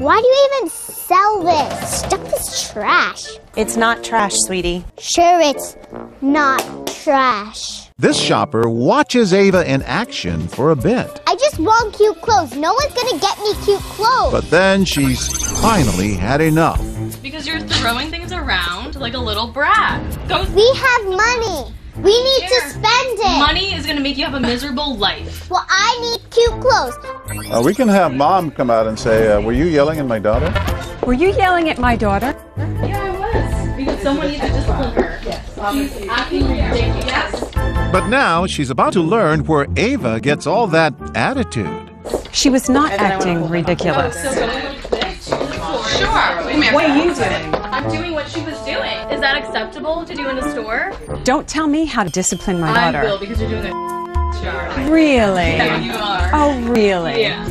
Why do you even sell this? Stuff is trash. It's not trash, sweetie. Sure, it's not trash. This shopper watches Ava in action for a bit, I just want cute clothes. No one's gonna get me cute clothes. but then she's finally had enough. Because you're throwing things around like a little brat. Go. we have money. We need to spend it. Money is gonna make you have a miserable life. Well, I need cute clothes. Uh, we can have mom come out and say, uh, "Were you yelling at my daughter?" Were you yelling at my daughter? Yeah, I was. Because someone needs to discipline her. Yes. She's acting ridiculous. But now she's about to learn where Ava gets all that attitude. She was not acting ridiculous. So going like this to the floor. Sure. What are you doing? I'm doing what she was doing. Is that acceptable to do in a store? Don't tell me how to discipline my daughter. I will daughter. because you're doing a job. Really? Yeah, you are. Oh, really? Yeah.